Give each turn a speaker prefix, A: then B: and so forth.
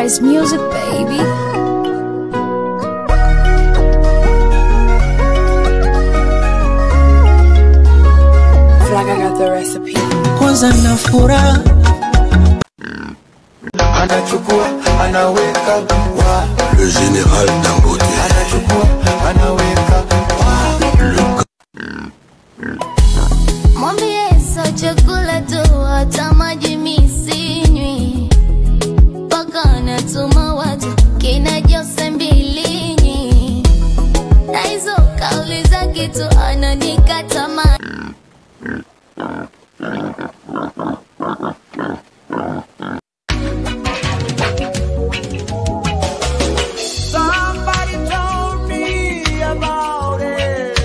A: It's music, baby.
B: Flag, I got the recipe.
C: kwanza na furaha
D: anachukua anaweka wa
E: Le général Dangote.
D: anachukua anaweka wa
F: Mwambie so chakula tu kina Jose Mbilinyi na hizo kitu
D: Somebody told me about it.